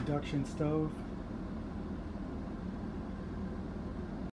induction stove.